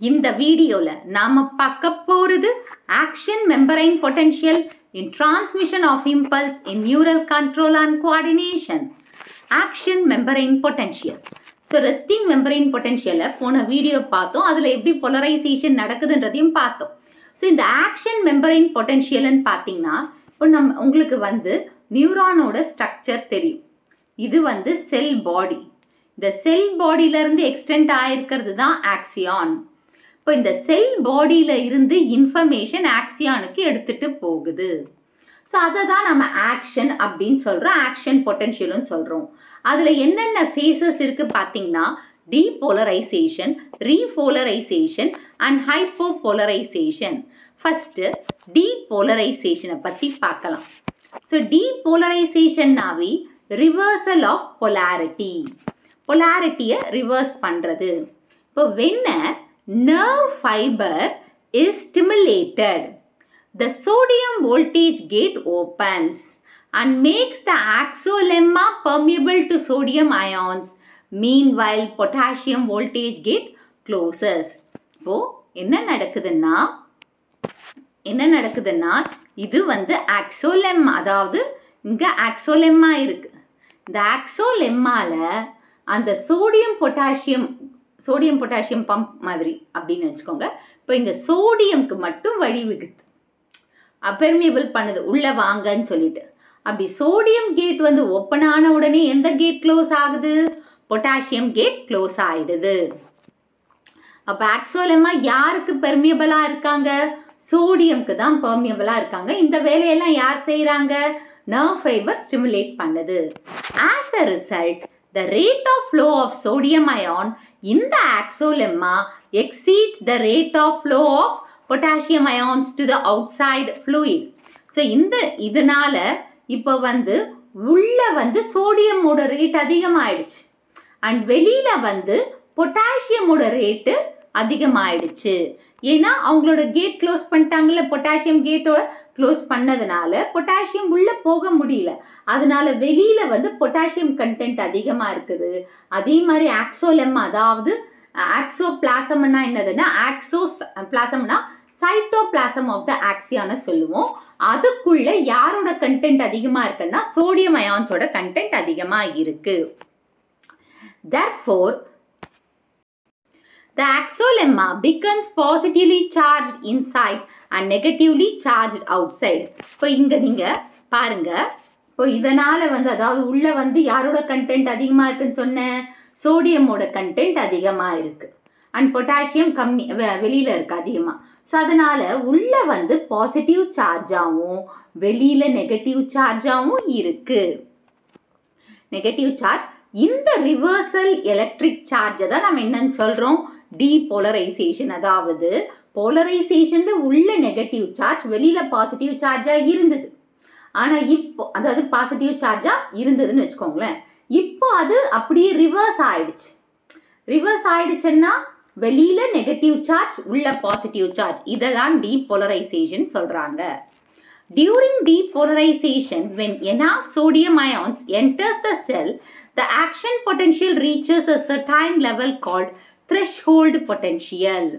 இந்த வீடியோவில் நாம் பார்க்க போகிறது action membrane potential in transmission of impulse in neural control and coordination action membrane potential so resting membrane பொட்டென்ஷியலை போன வீடியோ பார்த்தோம். அதில் எப்படி பொலரைசேஷன் நடக்குதுன்றதையும் பார்த்தோம். ஸோ இந்த ஆக்ஷன் மெம்பரைன் பொட்டென்ஷியல்னு பார்த்தீங்கன்னா இப்போ நம்ம உங்களுக்கு வந்து நியூரானோட ஸ்ட்ரக்சர் தெரியும். இது வந்து செல் பாடி இந்த செல் பாடியிலேருந்து எக்ஸ்டெண்ட் ஆகிருக்கிறது தான் ஆக்சியான் இப்போ இந்த செல் பாடியில் இருந்து இன்ஃபர்மேஷன் ஆக்சியானுக்கு எடுத்துட்டு போகுது. ஸோ அதை தான் நம்ம ஆக்ஷன் அப்படின்னு சொல்கிறோம் ஆக்ஷன் பொட்டென்ஷியல்னு சொல்கிறோம் அதில் என்னென்ன ஃபேஸஸ் இருக்குது பார்த்தீங்கன்னா depolarisation repolarisation and hypopolarisation first டீபோலரைசேஷனை பற்றி பார்க்கலாம். ஸோ டீபோலரைசேஷன்னாவே ரிவர்சல் ஆஃப் பொலாரிட்டி பொலாரிட்டியை ரிவர்ஸ் பண்ணுறது இப்போ வென்ன nerve fiber is stimulated the sodium voltage gate opens and makes the axolemma permeable to sodium ions meanwhile potassium voltage gate closes இப்போ என்ன நடக்குதுன்னா என்ன நடக்குதுன்னா இது வந்து ஆக்சோலெம்மா அதாவது இங்கே ஆக்சோலெம்மா இருக்கு இந்த ஆக்சோலெம்மால அந்த sodium potassium sodium potassium pump மாதிரி அப்படின்னு வச்சுக்கோங்க. இப்போ இங்கே சோடியம்க்கு மட்டும் வழி விகுது அப்பெர்மியபிள் பண்ணுது. உள்ளே வாங்கன்னு சொல்லிட்டு. அப்படி சோடியம் கேட் வந்து ஓப்பன் ஆன உடனே எந்த கேட் க்ளோஸ் ஆகுது? பொட்டாசியம் கேட் க்ளோஸ் ஆகிடுது அப்போ ஆக்சுவலமா யாருக்கு பெர்மியபிளாக இருக்காங்க? சோடியம்க்கு தான் பெர்மியபிளாக இருக்காங்க. இந்த வேலையெல்லாம் யார் செய்கிறாங்க நர்வ் ஃபைபர் ஸ்டிமுலேட் பண்ணுது. As a result the rate of flow of sodium ion in the axolemma exceeds the rate of flow of potassium ions to the outside fluid. So இந்த இதனால இப்போ வந்து உள்ளே வந்து சோடியமோட ரேட் அதிகமாகிடுச்சு அண்ட் வெளியில் வந்து பொட்டாசியமோட ரேட்டு அதிகமாகிடுச்சு ஏன்னா அவங்களோட கேட் க்ளோஸ் பண்ணிட்டாங்கல்ல பொட்டாசியம் கேட்டோட க்ளோஸ் பண்ணதுனால பொட்டாசியம் உள்ளே போக முடியல. அதனால வெளியில் வந்து பொட்டாசியம் கண்டென்ட் அதிகமாக இருக்குது. அதே மாதிரி ஆக்சோலெம் அதாவது ஆக்சோ பிளாசம்னா என்னதுன்னா ஆக்சோ பிளாசம்னா சைட்டோ பிளாசம் ஆஃப் த ஆக்சியான்னு சொல்லுவோம். அதுக்குள்ள யாரோட கண்டென்ட் அதிகமாக இருக்குன்னா சோடியம் அயான்ஸோட கண்டென்ட் அதிகமாக இருக்கு. For the axolemma becomes positively charged inside and negatively charged outside. இப்போ இங்கே நீங்கள் பாருங்க. இப்போ இதனால் வந்து அதாவது உள்ளே வந்து யாரோட கண்டென்ட் அதிகமாக இருக்குன்னு சொன்னேன் சோடியமோட கண்டென்ட் அதிகமாக இருக்குது அண்ட் பொட்டாசியம் கம்மி வெளியில் இருக்குது அதிகமாக ஸோ அதனால் உள்ளே வந்து பாசிட்டிவ் சார்ஜாகவும் வெளியில் நெகட்டிவ் சார்ஜாகவும் இருக்குது நெகட்டிவ் சார்ஜ் இந்த ரிவர்சல் எலக்ட்ரிக் சார்ஜை தான் நம்ம என்னன்னு சொல்கிறோம் டீபோலரைசேஷன் அதாவது போலரைசேஷனில் உள்ள நெகட்டிவ் சார்ஜ் வெளியில் பாசிட்டிவ் சார்ஜாக இருந்தது. ஆனால் இப்போ அதாவது பாசிட்டிவ் சார்ஜாக இருந்ததுன்னு வச்சுக்கோங்களேன். இப்போ அது அப்படியே ரிவர்ஸ் ஆயிடுச்சு. ரிவர்ஸ் ஆயிடுச்சுன்னா வெளியில் நெகட்டிவ் சார்ஜ் உள்ள பாசிட்டிவ் சார்ஜ் இதை தான் டீபோலரைசேஷன் சொல்கிறாங்க during depolarization when enough sodium ions enters the cell the action potential reaches a certain level called threshold potential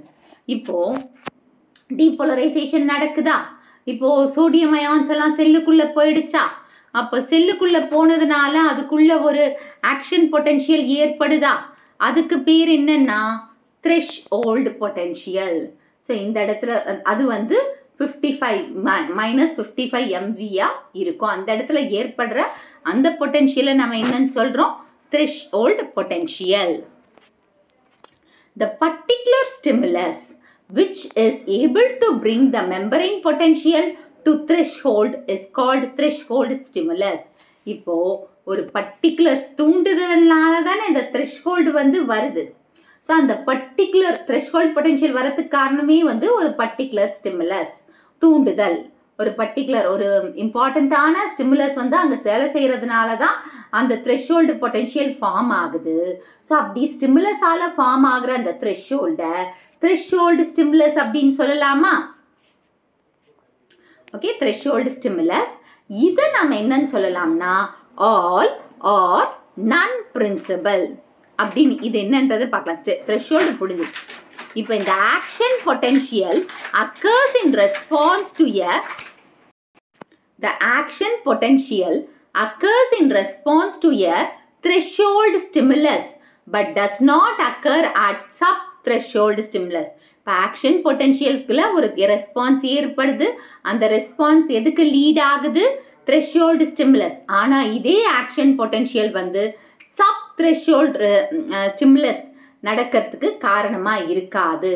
இப்போது டீபோலரைசேஷன் நடக்குதா? இப்போது சோடியம் அயான்ஸ் எல்லாம் செல்லுக்குள்ளே போயிடுச்சா? அப்போ செல்லுக்குள்ளே போனதுனால அதுக்குள்ளே ஒரு ஆக்ஷன் பொட்டென்ஷியல் ஏற்படுதா? அதுக்கு பேர் என்னென்னா த்ரெஷ் ஓல்டு பொட்டென்ஷியல் ஸோ இந்த இடத்துல அது வந்து fifty five minus fifty five எம்வியாக இருக்கும். அந்த இடத்துல ஏற்படுற அந்த பொட்டென்ஷியலை நம்ம என்னன்னு சொல்கிறோம் threshold potential the particular stimulus which is able to bring the membrane potential to threshold is called threshold stimulus. இப்போ ஒரு பர்டிகுலர் தூண்டுதல்னால தானே இந்த த்ரெஷ்ஹோல்டு வந்து வருது. ஸோ அந்த பர்டிகுலர் த்ரெஷ்ஹோல்ட் பொட்டென்ஷியல் வரதுக்கு காரணமே வந்து ஒரு பர்டிகுலர் ஸ்டிமுலஸ் தூண்டுதல். ஒரு பர்டிகுலர் ஒரு இம்பார்ட்டண்ட்டான ஸ்டிமுலஸ் வந்து அங்கே சேலை செய்கிறதுனால தான் அந்த த்ரெஷ்ஹோல்டு பொட்டென்ஷியல் ஃபார்ம் ஆகுது. ஸோ அப்படி ஸ்டிமுலஸால் ஃபார்ம் ஆகுற அந்த த்ரெஷ்ஹோல்டை த்ரெஷ்ஹோல்டு ஸ்டிமுலஸ் அப்படின்னு சொல்லலாமா? ஓகே த்ரெஷ்ஹோல்டு ஸ்டிமுலஸ் இதை நம்ம என்னன்னு சொல்லலாம்னா ஆல் ஆர் நன் பிரின்சிபல் அப்படின்னு இது என்னன்றது பார்க்கலாம். த்ரெஷ்ஹோல்டு புரிஞ்சிச்சு இப்போ இந்த action potential occurs in response to a The action potential occurs in response to a threshold stimulus but does not occur at sub-threshold stimulus. இப்போ ஆக்ஷன் பொட்டென்ஷியலுக்குள்ள ஒரு ரெஸ்பான்ஸ் ஏற்படுது. அந்த ரெஸ்பான்ஸ் எதுக்கு லீட் ஆகுது? த்ரெஷோல்டு ஸ்டிமுலஸ் ஆனால் இதே ஆக்ஷன் பொட்டென்ஷியல் வந்து சப் த்ரெஷோல்டு ஸ்டிமுலஸ் நடக்கிறதுக்கு காரணமாக இருக்காது.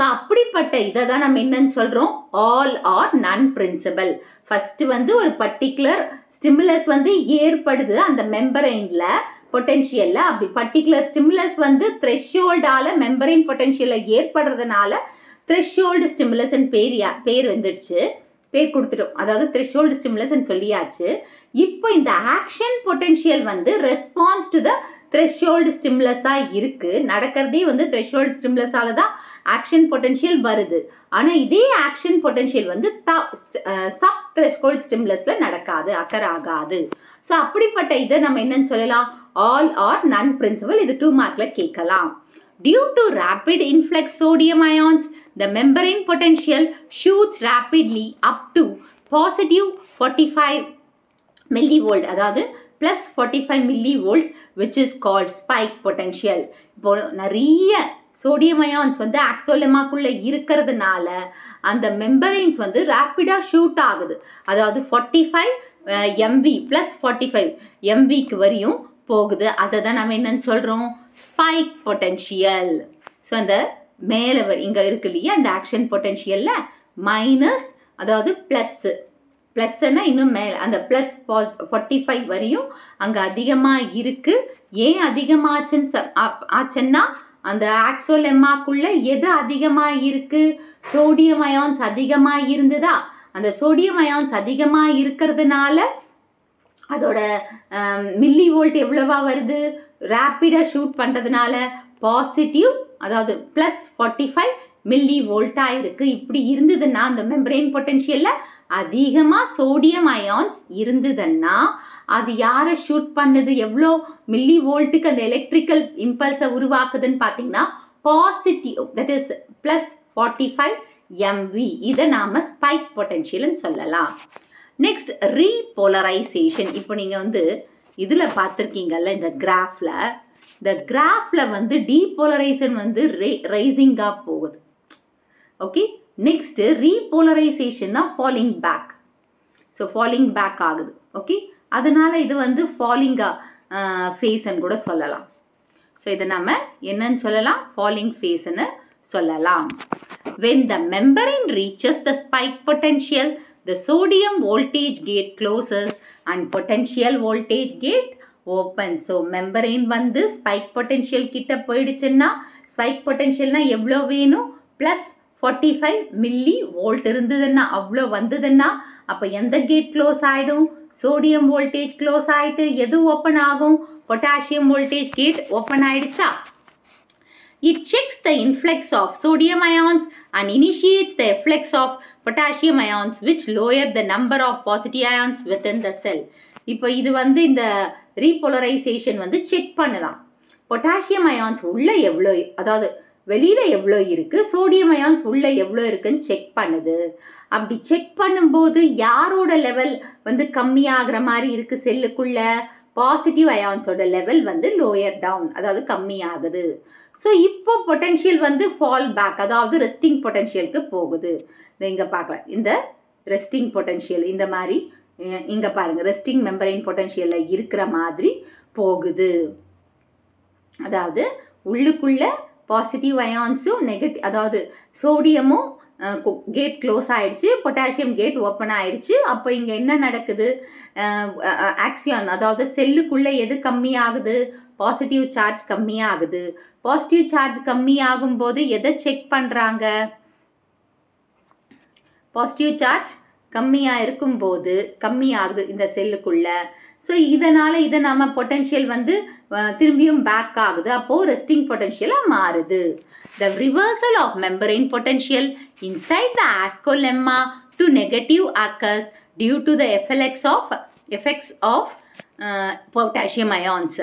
ஸோ அப்படிப்பட்ட இதை தான் நம்ம என்னன்னு சொல்கிறோம் all or none principle first வந்து ஒரு பர்டிகுலர் ஸ்டிமுலஸ் வந்து ஏற்படுது அந்த மெம்பரைனில் பொட்டென்ஷியலில் அப்படி பர்டிகுலர் ஸ்டிமுலஸ் வந்து த்ரெஷோல்டால் மெம்பரைன் பொட்டென்ஷியலில் ஏற்படுறதுனால த்ரெஷோல்டு ஸ்டிமுலஸ்ன்னு பேர் யா பேர் வந்துடுச்சு. பேர் கொடுத்துட்டோம். அதாவது த்ரெஷோல்டு ஸ்டிமுலஸ்ன்னு சொல்லியாச்சு. இப்போ இந்த ஆக்ஷன் பொட்டென்ஷியல் வந்து ரெஸ்பான்ஸ் டு த த்ரெஷோல்டு ஸ்டிமுலஸாக இருக்குது நடக்கிறதே வந்து த்ரெஷ்ஹோல்டு ஸ்டிமுலஸால தான் ஆக்ஷன் பொட்டென்ஷியல் வருது. ஆனால் இதே ஆக்ஷன் பொட்டென்ஷியல் வந்து த சப் த்ரெஷ்ஹோல்ட் ஸ்டிமுலஸில் நடக்காது அக்கர் ஆகாது ஸோ அப்படிப்பட்ட இதை நம்ம என்னன்னு சொல்லலாம்? ஆல் ஆர் நன் பிரின்சிபல் இது டூ மார்க்கில் கேட்கலாம். Due to rapid influx sodium ions, the membrane potential shoots rapidly up to positive 45 millivolt அதாவது plus forty five millivolt which is called spike potential இப்போ நிறைய சோடியம் அயான்ஸ் வந்து ஆக்சோலமாக்குள்ளே இருக்கிறதுனால அந்த membranes வந்து ரேப்பிடாக ஷூட் ஆகுது. அதாவது forty five MV plus forty five எம்பிக்கு வரையும் போகுது. அதை தான் நம்ம என்னன்னு சொல்கிறோம் ஸ்பைக் பொட்டென்ஷியல் ஸோ அந்த மேலே இங்கே இருக்கு இல்லையா? அந்த ஆக்ஷன் பொட்டென்ஷியலில் மைனஸ் அதாவது ப்ளஸ்ஸு ப்ளஸ்ஸுன்னா இன்னும் மேலே. அந்த ப்ளஸ் ஃபார்ட்டி ஃபைவ் வரையும் அங்கே அதிகமாக இருக்குது ஏன் அதிகமாச்சுன்னு ஆச்சுன்னு ஆச்சுன்னா அந்த ஆக்சோலெம்மாக்குள்ள எது அதிகமாக இருக்குது சோடியம் அயான்ஸ் அதிகமாக இருந்ததா? அந்த சோடியம் அயான்ஸ் அதிகமாக இருக்கிறதுனால அதோட மில்லி வோல்ட் எவ்வளவா வருது? ரேப்பிடாக ஷூட் பண்ணுறதுனால பாசிட்டிவ் அதாவது ப்ளஸ் ஃபார்ட்டி ஃபைவ் மில்லி வோல்ட்டாக இருக்குது இப்படி இருந்ததுன்னா அந்த மெம்பரேன் பொட்டென்ஷியலில் அதிகமாக சோடியம் அயான்ஸ் இருந்ததுன்னா அது யாரை ஷூட் பண்ணுது? எவ்வளோ மில்லி வோல்ட்டுக்கு அந்த எலக்ட்ரிக்கல் இம்பல்ஸை உருவாக்குதுன்னு பார்த்தீங்கன்னா positive that is plus forty five MV இதை நாம் ஸ்பைக் பொட்டென்ஷியல்னு சொல்லலாம். நெக்ஸ்ட் ரீபோலரைசேஷன் இப்போ நீங்கள் வந்து இதில் பார்த்துருக்கீங்கல்ல இந்த கிராஃபில் இந்த கிராஃபில் வந்து டீபோலரைசேஷன் வந்து ரே ரைசிங்காக போகுது. Okay next ரீபோலரைசேஷன்னா falling back so falling back ஆகுது ஓகே அதனால் இது வந்து ஃபாலிங்காக ஃபேஸ்ன்னு கூட சொல்லலாம் ஸோ இதை நம்ம என்னன்னு சொல்லலாம் ஃபாலிங் ஃபேஸ்ன்னு சொல்லலாம் when the membrane reaches the spike potential the sodium voltage gate closes and potential voltage gate opens so membrane வந்து spike potential கிட்ட போயிடுச்சுன்னா spike potentialனா எவ்வளோ வேணும் plus forty five milli volt இருந்ததுன்னா அவ்வளோ வந்ததுன்னா அப்போ எந்த கேட் க்ளோஸ் ஆகிடும் சோடியம் வோல்டேஜ் க்ளோஸ் ஆகிட்டு எது ஓப்பன் ஆகும்? பொட்டாசியம் வோல்டேஜ் கேட் ஓப்பன் ஆகிடுச்சா it checks the influx of sodium ions and initiates the efflux of potassium ions which lower the number of positive ions within the cell இப்போ இது வந்து இந்த repolarisation வந்து check பண்ணுதான். Potassium ions உள்ள எவ்வளோ அதாவது வெளியில் எவ்வளோ இருக்குது சோடியம் அயான்ஸ் உள்ளே எவ்வளோ இருக்குன்னு செக் பண்ணுது. அப்படி செக் பண்ணும்போது யாரோட லெவல் வந்து கம்மியாகிற மாதிரி இருக்குது செல்லுக்குள்ள பாசிட்டிவ் அயான்ஸோட லெவல் வந்து லோயர் டவுன் அதாவது கம்மியாகுது. ஸோ இப்போ பொட்டென்ஷியல் வந்து ஃபால் பேக் அதாவது ரெஸ்டிங் பொட்டென்ஷியலுக்கு போகுது. இங்கே பார்க்கலாம். இந்த ரெஸ்டிங் பொட்டென்ஷியல் இந்த மாதிரி இங்கே பாருங்கள் ரெஸ்டிங் மெம்பரைன் பொட்டென்ஷியலில் இருக்கிற மாதிரி போகுது. அதாவது உள்ளுக்குள்ளே பாசிட்டிவ் அயான்ஸும் நெகட்டிவ் அதாவது சோடியமும் கேட் க்ளோஸ் ஆகிடுச்சு பொட்டாசியம் கேட் ஓப்பன் ஆகிடுச்சு அப்போ இங்கே என்ன நடக்குது? ஆக்சியான் அதாவது செல்லுக்குள்ளே எது கம்மியாகுது? பாசிட்டிவ் சார்ஜ் கம்மியாகுது. பாசிட்டிவ் சார்ஜ் கம்மியாகும் போது எதை செக் பண்ணுறாங்க பாசிட்டிவ் சார்ஜ் கம்மியாக இருக்கும்போது கம்மியாகுது இந்த செல்லுக்குள்ள. ஸோ இதனால் இதை நம்ம பொட்டென்ஷியல் வந்து திரும்பியும் பேக் ஆகுது. அப்போது ரெஸ்டிங் பொட்டென்ஷியலாக மாறுது. The reversal of membrane potential inside the axolemma to negative occurs due to the efflux of effects of potassium ions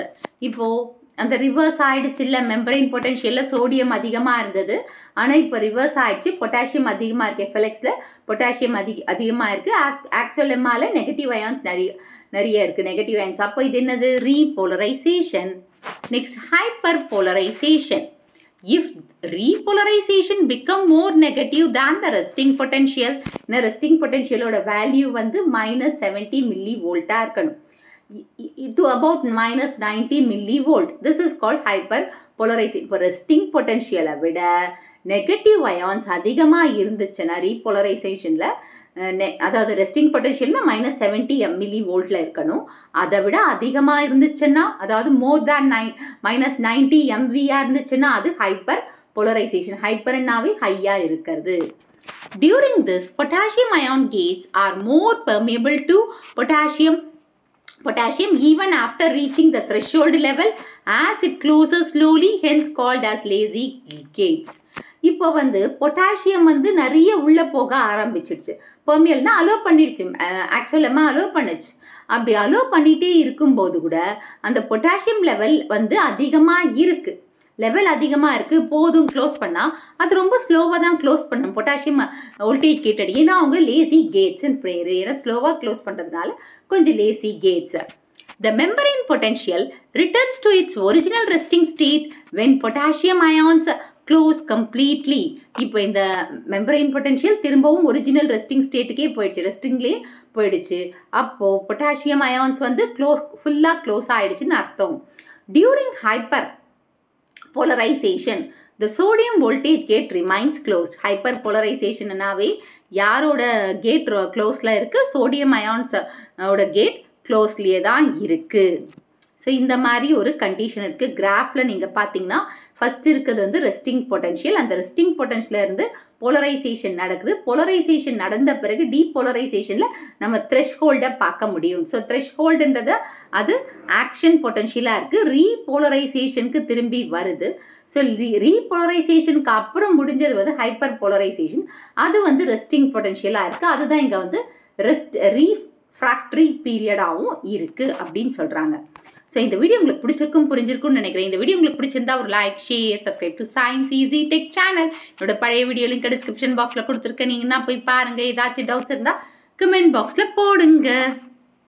இப்போது அந்த ரிவர்ஸ் ஆகிடுச்சு இல்லை மெம்பரைன் பொட்டன்ஷியலில் சோடியம் அதிகமாக இருந்தது. ஆனால் இப்போ ரிவர்ஸ் ஆகிடுச்சு பொட்டாசியம் அதிகமாக இருக்குது எஃப்எல்எக்ஸில் பொட்டாசியம் அதிக அதிகமாக இருக்குது ஆஸ் ஆக்சோலெம்மாவில் நெகட்டிவ் அயான்ஸ் நிறைய நிறைய இருக்குது நெகட்டிவ் அயான்ஸ் அப்போ இது என்னது? Repolarization next hyperpolarization if repolarization become more negative than the resting potential இந்த resting பொட்டென்ஷியலோட வேல்யூ வந்து மைனஸ் செவன்ட்டி மில்லி வோல்ட்டாக இருக்கணும். To about minus 90 millivolt. This is called hyperpolarization. இப்போ ரெஸ்டிங் பொட்டென்ஷியலை விட நெகட்டிவ் அயான்ஸ் அதிகமாக இருந்துச்சுன்னா ரீபோலரைசேஷனில் அதாவது ரெஸ்டிங் பொட்டன்ஷியல்னா மைனஸ் செவன்ட்டி மில்லி வோல்ட்டில் இருக்கணும் அதை விட அதிகமாக இருந்துச்சுன்னா அதாவது more than nine minus ninety எம்வியாக இருந்துச்சுன்னா அது ஹைப்பர் போலரைசேஷன் ஹைப்பர்னாவே ஹையாக இருக்கிறது during this potassium ion gates are more permeable to potassium potassium even after reaching the threshold level as it closes slowly hence called as lazy gates. இப்போ வந்து potassium வந்து நிறைய உள்ளே போக ஆரம்பிச்சிடுச்சு. பெர்மியல்னா அலோவ் பண்ணிடுச்சு. ஆக்சுவலமாக அலோவ் பண்ணுச்சு. அப்படி அலோவ் பண்ணிகிட்டே இருக்கும்போது கூட அந்த பொட்டாசியம் லெவல் வந்து அதிகமாக இருக்குது லெவல் அதிகமாக இருக்குது போதும் க்ளோஸ் பண்ணால் அது ரொம்ப ஸ்லோவாக தான் க்ளோஸ் பண்ணும். பொட்டாசியம் வோல்டேஜ் கேட்டட் ஏன்னா அவங்க லேசி கேட்ஸ்ன்னு பேர். ஏன்னா ஸ்லோவாக க்ளோஸ் பண்ணுறதுனால கொஞ்சம் lazy gates The membrane potential returns to its original resting state when potassium ions close completely இப்போ இந்த மெம்பரைன் பொட்டென்ஷியல் திரும்பவும் ஒரிஜினல் ரெஸ்டிங் ஸ்டேட்டுக்கே போயிடுச்சு. ரெஸ்டிங்லேயே போயிடுச்சு. அப்போது பொட்டாசியம் அயான்ஸ் வந்து க்ளோஸ் ஃபுல்லாக க்ளோஸ் ஆகிடுச்சுன்னு அர்த்தம். During hyperpolarization the sodium voltage gate remains closed. ஹைப்பர் போலரைசேஷன்னாவே யாரோட கேட் க்ளோஸில் இருக்குது சோடியம் ions-ஓட கேட் க்ளோஸ்லேயே தான் இருக்குது ஸோ இந்த மாதிரி ஒரு கண்டிஷன் இருக்குது கிராஃபில் நீங்கள் பார்த்தீங்கன்னா ஃபஸ்ட் இருக்கிறது வந்து ரெஸ்டிங் பொட்டன்ஷியல் அந்த ரெஸ்டிங் இருந்து போலரைசேஷன் நடக்குது. போலரைசேஷன் நடந்த பிறகு டீபோலரைசேஷனில் நம்ம த்ரெஷ்ஹோல்டை பார்க்க முடியும். ஸோ த்ரெஷ்ஹோல்டுன்றத அது ஆக்ஷன் பொட்டன்ஷியலாக இருக்குது ரீபோலரைசேஷனுக்கு திரும்பி வருது. ஸோ ரீ ரீபோலரைசேஷனுக்கு அப்புறம் முடிஞ்சது வந்து ஹைப்பர் போலரைசேஷன் அது வந்து ரெஸ்டிங் பொட்டன்ஷியலாக இருக்குது அதுதான் இங்கே வந்து ரெஸ்ட் ரீஃப்ராக்டரி பீரியடாகவும் இருக்குது அப்படின்னு சொல்கிறாங்க ஸோ இந்த வீடியோ உங்களுக்கு பிடிச்சிருக்கும் புரிஞ்சிருக்கும்னு நினைக்கிறேன். இந்த வீடியோ உங்களுக்கு பிடிச்சிருந்தா ஒரு like share subscribe to Science Easy Tech channel என்னோட பழைய வீடியோ லிங்க் டிஸ்கிரிப்ஷன் பாக்ஸில் கொடுத்துருக்கேன். நீங்கன்னா போய் பாருங்கள் ஏதாச்சும் டவுட்ஸ் இருந்தால் கமெண்ட் பாக்ஸில் போடுங்க.